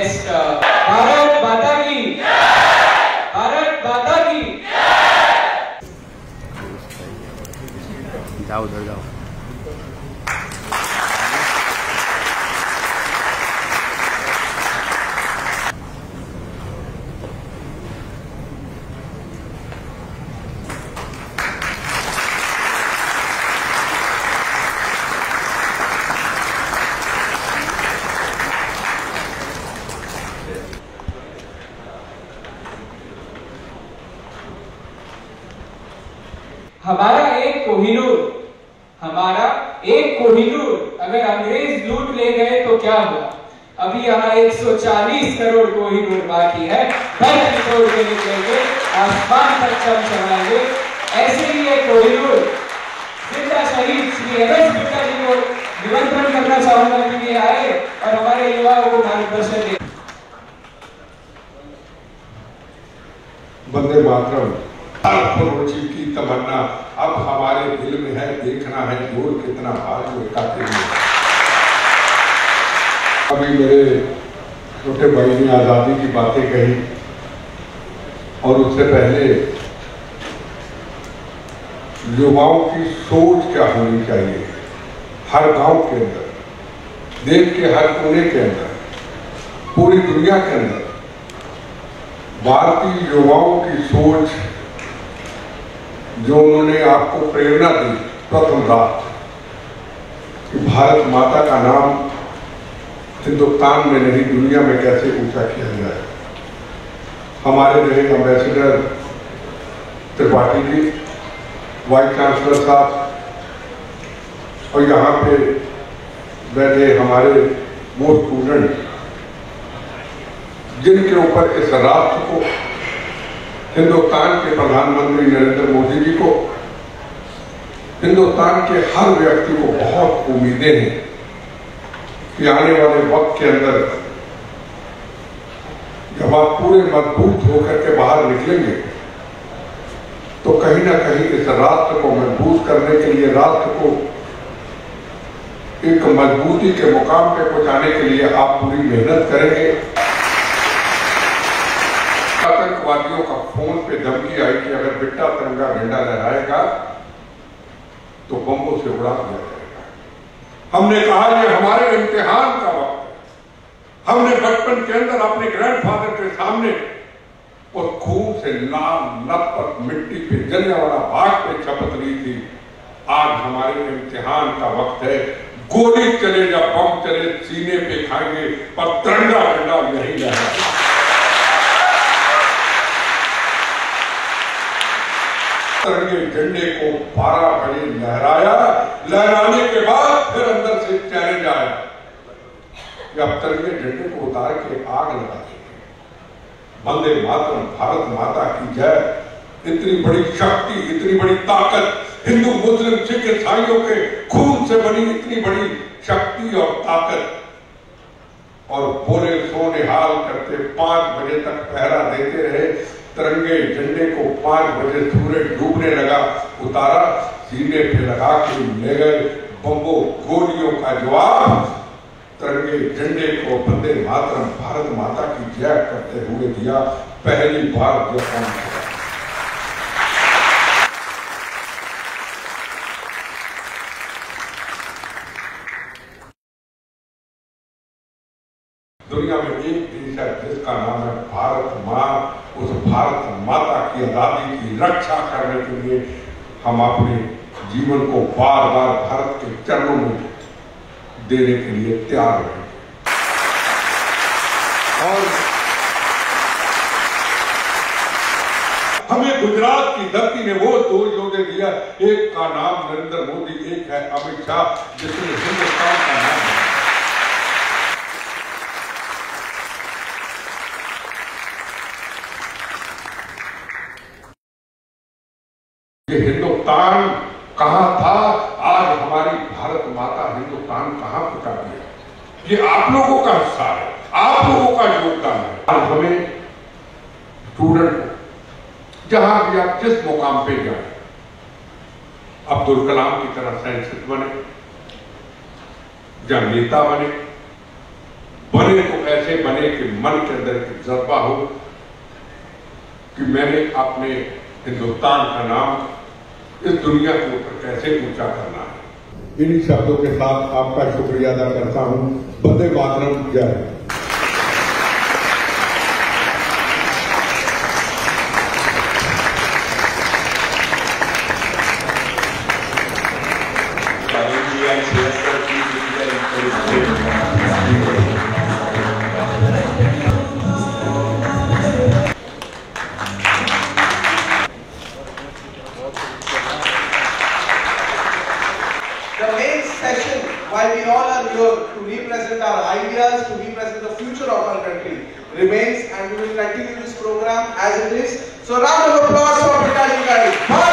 Best Bharat माता की भारत माता की जाओ उधर जाओ। हमारा एक कोहिनूर, हमारा एक कोहिनूर, अगर अंग्रेज़ लूट ले गए तो क्या हुआ? अभी यहाँ 140 करोड़ कोहिनूर बाकी है। निकलेंगे, आसमान तक चम ऐसे ही ये कोहिनूर, ज़िंदा शहीद श्री एस बिट्टा जी को निमंत्रण करना चाहूँगा कि ये आए और हमारे युवाओं को मार्गदर्शन दे। वंदे मातरम। फरोची की तमन्ना। अब हमारे दिल में है, देखना है ज़ोर कितना भारी काटे में अभी मेरे छोटे भाई ने आज़ादी की बातें कही, और उससे पहले युवाओं की सोच क्या होनी चाहिए? हर गाँव के अंदर, देश के हर कोने के अंदर, पूरी दुनिया के अंदर, भारतीय युवाओं की सोच जो उन्होंने आपको प्रेरणा दी, प्रथम रात कि भारत माता का नाम हिंदुस्तान में नहीं, दुनिया में कैसे ऊँचा किया जाए। हमारे रहे ambassador Tripathi ji vice chancellor साहब, और यहाँ पे बैठे हमारे वो स्टूडेंट जिनके ऊपर इस राष्ट्र को हिंदुस्तान के प्रधानमंत्री नरेंद्र मोदी जी को, हिंदुस्तान के हर व्यक्ति को बहुत उम्मीदें हैं कि आने वाले वक्त के अंदर जब आप पूरे मज़बूत होकर के बाहर निकलेंगे तो कहीं ना कहीं इस राष्ट्र को मज़बूत करने के लिए, राष्ट्र को एक मजबूती के मुकाम पे पहुँचाने के लिए आप पूरी मेहनत करेंगे। आतंकवादियों का फ़ोन पे धमकी आई कि अगर बिट्टा तिरंगा झंडा लहराएगा तो बम्बों से उड़ा दिया जाएगा। हमने कहा, ये हमारे इम्तिहान का वक्त हमने बचपन के अंदर अपने ग्रैंडफादर के सामने उस खून से लाल लथपथ मिट्टी पे जलने वाला बाग पे शपथ ली थी। आज हमारे इम्तिहान का वक्त है। गोली चले या बम चले, सीने पे खाएँगे, पर तिरंगा झंडा नहीं लहराएगा। तिरंगे झंडे को बारह बजे लहराया। लहराने के बाद फिर अंदर से चैलेंज आया। कि अब तिरंगे झंडे को उतार के आग लगा देंगे वंदे मातरम, भारत माता की जय। इतनी बड़ी शक्ति, इतनी बड़ी ताकत, हिंदू, मुस्लिम, सिख, ईसाइयों के खून से बनी इतनी बड़ी शक्ति और ताकत। और बोले सो निहाल करते पाँच बजे तक पहरा देते रहे। तिरंगे झंडे को पाँच बजे सूरज डूबने लगा, उतारा, सीने पे लगा के ले गए। बम्बो गोलियों का जवाब, तिरंगे झंडे को बंदे मातरम, भारत माता की जय करते हुए दिया। पहली बार दुनिया में एक देश है, जिसका नाम है भारत माँ। उस भारत माता की आज़ादी की रक्षा करने के लिए हम अपने जीवन को बार बार भारत के चरणों में देने के लिए तैयार रहेंगे और हमें गुजरात की धरती ने वो दो योगे दिया, एक का नाम नरेंद्र मोदी, एक है अमित शाह, जिसने हिंदुस्तान का नाम है ये हिंदुस्तान कहाँ था? आज हमारी भारत माता हिंदुस्तान कहाँ पहुँचा दिया? ये आप लोगों का हिस्सा है। आप लोगों का योगदान है। आज हमें स्टूडेंट जहाँ भी आप जिस मुकाम पे जाए, अब्दुल कलाम की तरह साइंटिस्ट बने या नेता बने बने तो ऐसे बने कि मन के अंदर एक जज्बा हो कि मैंने अपने हिंदुस्तान का नाम इस दुनिया के ऊपर कैसे ऊँचा करना है? इन्हीं शब्दों के साथ आपका शुक्रिया अदा करता हूँ। बंदे मातरम। जय program as it is. So round of applause for Pitali Gari.